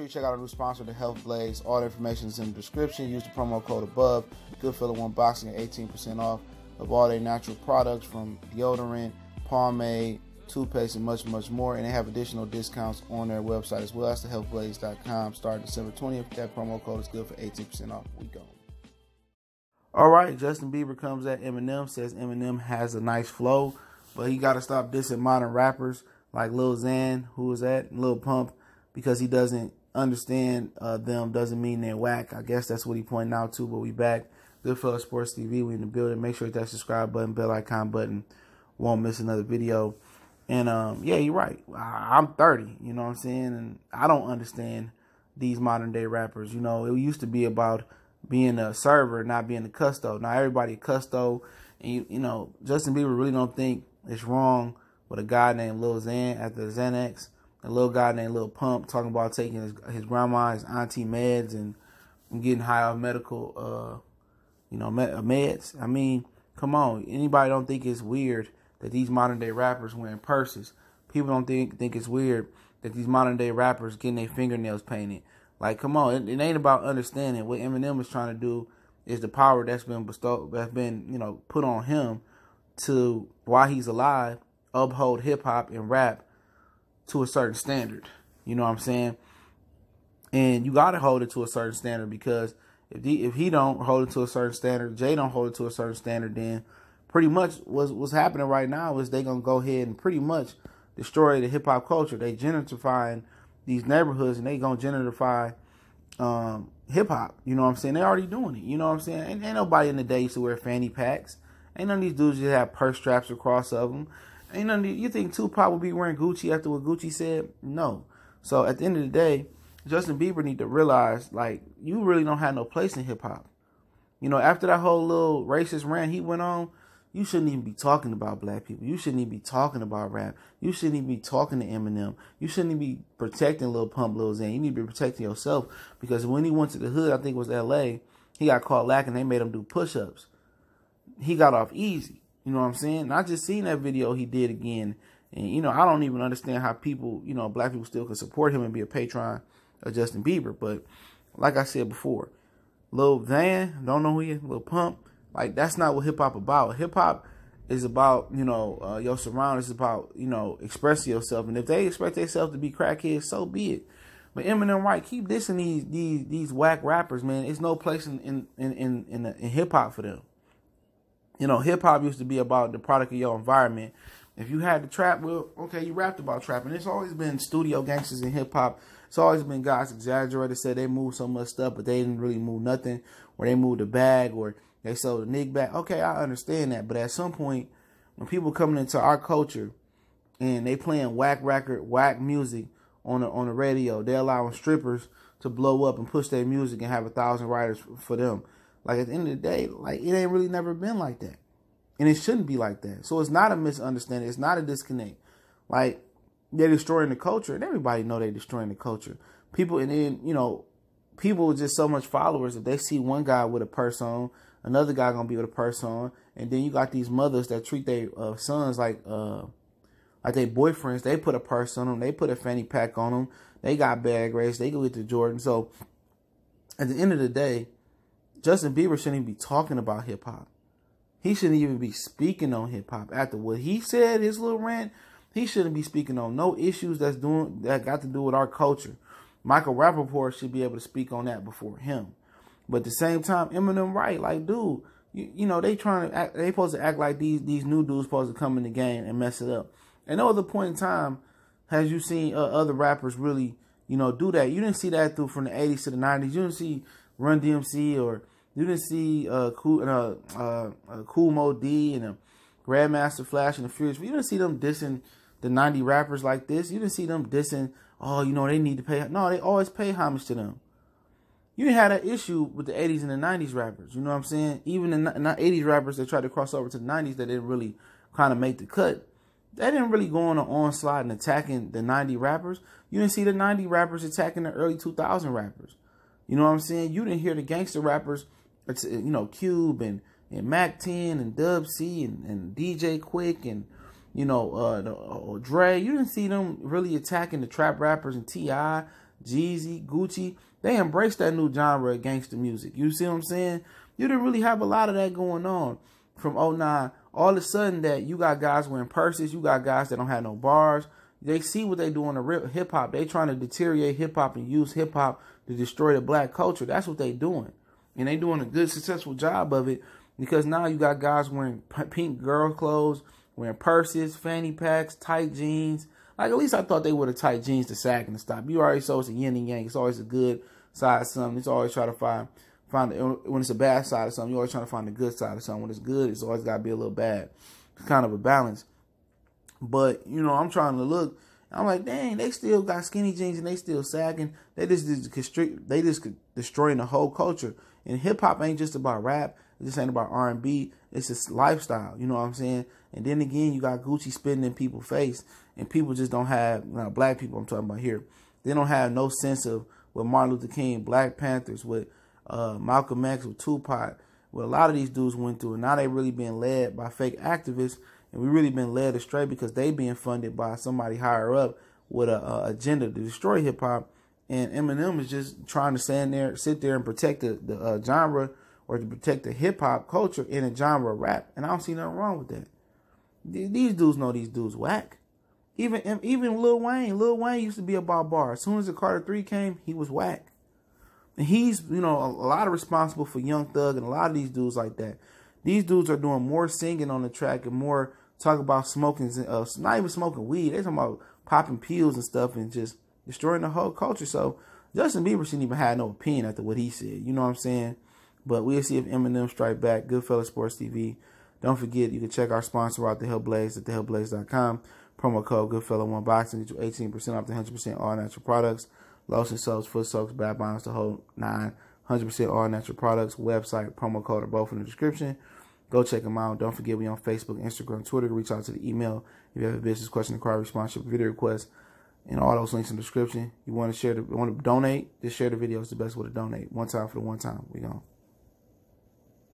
sure you check out our new sponsor, the Health Blaze. All the information is in the description. Use the promo code above. Goodfella One Boxing at 18% off of all their natural products from deodorant, pomade, toothpaste, and much, much more. And they have additional discounts on their website as well. That's thehealthblaze.com. Starting December 20th. That promo code is good for 18% off. We go. All right, Justin Bieber comes at Eminem, says Eminem has a nice flow, but he got to stop dissing modern rappers like Lil Xan, who was at Lil Pump, because he doesn't understand uh, them doesn't mean they're whack. I guess that's what he pointed out too. But we back, Goodfellas Sports TV. We in the building. Make sure hit that subscribe button, bell icon button. Won't miss another video. And um, yeah, you're right. I, I'm 30. You know what I'm saying? And I don't understand these modern day rappers. You know, it used to be about being a server, not being a custo. Now everybody a custo, and you, you know Justin Bieber really don't think it's wrong with a guy named Lil Xan at the Xanax, a little guy named Little Pump talking about taking his, his grandma, his auntie meds, and, getting high off medical, uh, you know, uh, meds. I mean, come on, anybody don't think it's weird that these modern day rappers wearing purses? People don't think think it's weird that these modern day rappers getting their fingernails painted. Like, come on, it, it ain't about understanding. What Eminem is trying to do is the power that's been bestowed, that's been, you know, put on him to, while he's alive, uphold hip hop and rap to a certain standard. You know what I'm saying? And you got to hold it to a certain standard because if he, if he don't hold it to a certain standard, Jay don't hold it to a certain standard, then pretty much what's, what's happening right now is they going to go ahead and pretty much destroy the hip hop culture. They gentrifying these neighborhoods and they gonna gentrify um, hip hop. You know what I'm saying? They already doing it. You know what I'm saying? Ain't, ain't nobody in the day used to wear fanny packs. Ain't none of these dudes just have purse straps across of them. Ain't these, you think Tupac would be wearing Gucci after what Gucci said? No. So at the end of the day, Justin Bieber need to realize like you really don't have no place in hip hop. You know, after that whole little racist rant he went on, you shouldn't even be talking about black people. You shouldn't even be talking about rap. You shouldn't even be talking to Eminem. You shouldn't even be protecting Lil Pump, Lil Xan. You need to be protecting yourself because when he went to the hood, I think it was L.A., he got caught lacking. They made him do push-ups. He got off easy. You know what I'm saying? And I just seen that video he did again. And, you know, I don't even understand how people, you know, black people still can support him and be a patron of Justin Bieber. But like I said before, Lil Xan, don't know who he is, Lil Pump, like that's not what hip hop about. Hip hop is about you know uh, your surroundings. It's about you know expressing yourself. And if they expect themselves to be crackheads, so be it. But Eminem, White, Keep dissing these these these whack rappers, man. It's no place in in in in, in, in hip hop for them. You know, hip hop used to be about the product of your environment. If you had the trap, well, okay, you rapped about trapping. it's always been studio gangsters in hip hop. It's always been guys exaggerated, said they moved so much stuff, but they didn't really move nothing, or they moved a bag, or they sold a nig back. Okay, I understand that, but at some point, when people coming into our culture and they playing whack record, whack music on the on the radio, they allowing strippers to blow up and push their music and have a thousand writers for them. Like at the end of the day, like it ain't really never been like that, and it shouldn't be like that. So it's not a misunderstanding. It's not a disconnect. Like they're destroying the culture, and everybody know they're destroying the culture. People, and then you know, people with just so much followers. If they see one guy with a purse on another guy gonna be with a purse on, and then you got these mothers that treat their uh, sons like uh, like their boyfriends. They put a purse on them, they put a fanny pack on them, they got bag race, they go get to Jordan. So at the end of the day, Justin Bieber shouldn't even be talking about hip hop. He shouldn't even be speaking on hip hop after what he said. His little rant. He shouldn't be speaking on no issues that's doing that got to do with our culture. Michael Rapaport should be able to speak on that before him. But at the same time, Eminem right, like, dude, you, you know, they trying to act, they supposed to act like these these new dudes supposed to come in the game and mess it up. At no other point in time has you seen uh, other rappers really, you know, do that. You didn't see that through from the 80s to the 90s. You didn't see Run DMC or you didn't see uh, cool, uh, uh, uh, Kool Moe Dee and a Grandmaster Flash and the Furious. You didn't see them dissing the 90 rappers like this. You didn't see them dissing, oh, you know, they need to pay. No, they always pay homage to them you didn't have an issue with the 80s and the 90s rappers. You know what I'm saying? Even the 80s rappers that tried to cross over to the 90s that didn't really kind of make the cut. They didn't really go on an onslaught and attacking the 90 rappers. You didn't see the 90 rappers attacking the early 2000 rappers. You know what I'm saying? You didn't hear the gangster rappers, you know, Cube and, and Mack 10 and Dub C and, and DJ Quik and, you know, uh, the, uh, Dre. You didn't see them really attacking the trap rappers and T.I., Jeezy, Gucci, they embraced that new genre of gangster music. You see what I'm saying? You didn't really have a lot of that going on from 09. All of a sudden that you got guys wearing purses, you got guys that don't have no bars. They see what they do in the hip hop. They trying to deteriorate hip hop and use hip hop to destroy the black culture. That's what they doing. And they doing a good, successful job of it because now you got guys wearing pink girl clothes, wearing purses, fanny packs, tight jeans. Like at least I thought they would have tight jeans to sag and to stop. You already saw it's a yin and yang. It's always a good side of something. It's always try to find find when it's a bad side of something. You're always trying to find the good side of something. When it's good, it's always got to be a little bad. It's kind of a balance. But you know, I'm trying to look. I'm like, dang, they still got skinny jeans and they still sagging. They just, just constrict. They just destroying the whole culture. And hip hop ain't just about rap. It just ain't about R and B. It's just lifestyle. You know what I'm saying? And then again, you got Gucci spitting in people's face, and people just don't have. Know, black people, I'm talking about here. They don't have no sense of what Martin Luther King, Black Panthers, with uh, Malcolm X, with Tupac, what a lot of these dudes went through. And now they really being led by fake activists, and we really been led astray because they being funded by somebody higher up with a, a agenda to destroy hip hop. And Eminem is just trying to stand there, sit there, and protect the, the uh, genre or to protect the hip hop culture in a genre of rap. And I don't see nothing wrong with that. These dudes know these dudes whack. Even even Lil Wayne, Lil Wayne used to be about bar. As soon as the Carter Three came, he was whack. And he's you know a, a lot of responsible for Young Thug and a lot of these dudes like that. These dudes are doing more singing on the track and more talk about smoking, uh, not even smoking weed. They're talking about popping pills and stuff and just destroying the whole culture. So Justin Bieber shouldn't even have no opinion after what he said. You know what I'm saying? But we'll see if Eminem strike back. Goodfellas Sports TV. Don't forget, you can check our sponsor out, The Health Blaze, at thehealthblaze.com. Promo code Goodfella1 Boxing, get you 18% off the 100% all natural products. Lotion soaps, foot soaks, bath bombs, the whole nine. 100% all natural products. Website, promo code are both in the description. Go check them out. Don't forget, we on Facebook, Instagram, Twitter. Reach out to the email if you have a business question, inquiry, sponsorship, video request, and all those links in the description. You want to share, the, want to donate, just share the video. It's the best way to donate. One time for the one time. We gone.